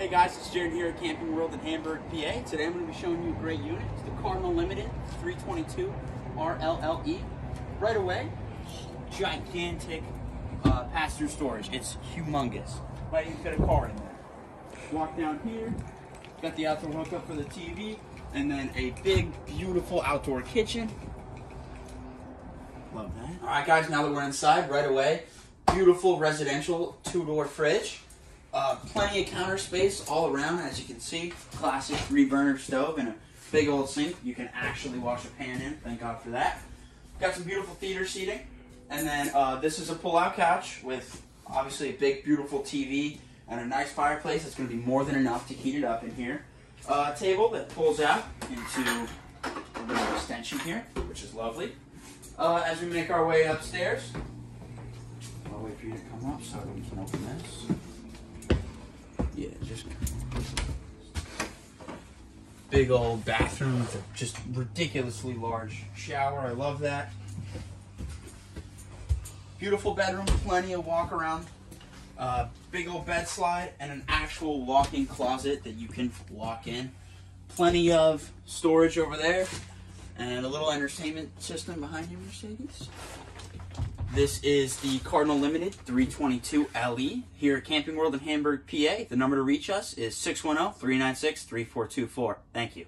Hey guys, it's Jaren here at Camping World in Hamburg, PA. Today I'm going to be showing you a great unit. It's the Cardinal Limited 322 RLLE. Right away, gigantic uh, pass-through storage. It's humongous. Might even fit a car in there. Walk down here. Got the outdoor hookup for the TV, and then a big, beautiful outdoor kitchen. Love that. All right, guys. Now that we're inside, right away, beautiful residential two-door fridge. Uh, plenty of counter space all around, as you can see. Classic three burner stove and a big old sink. You can actually wash a pan in. Thank God for that. Got some beautiful theater seating. And then uh, this is a pull-out couch with obviously a big, beautiful TV and a nice fireplace. It's going to be more than enough to heat it up in here. Uh, table that pulls out into a little extension here, which is lovely. Uh, as we make our way upstairs, I'll wait for you to come up so we can open this. Big old bathroom with a just ridiculously large shower. I love that. Beautiful bedroom, plenty of walk around. Uh, big old bed slide and an actual walk-in closet that you can walk in. Plenty of storage over there and a little entertainment system behind you, Mercedes. This is the Cardinal Limited 322 LE here at Camping World in Hamburg, PA. The number to reach us is 610 396 3424. Thank you.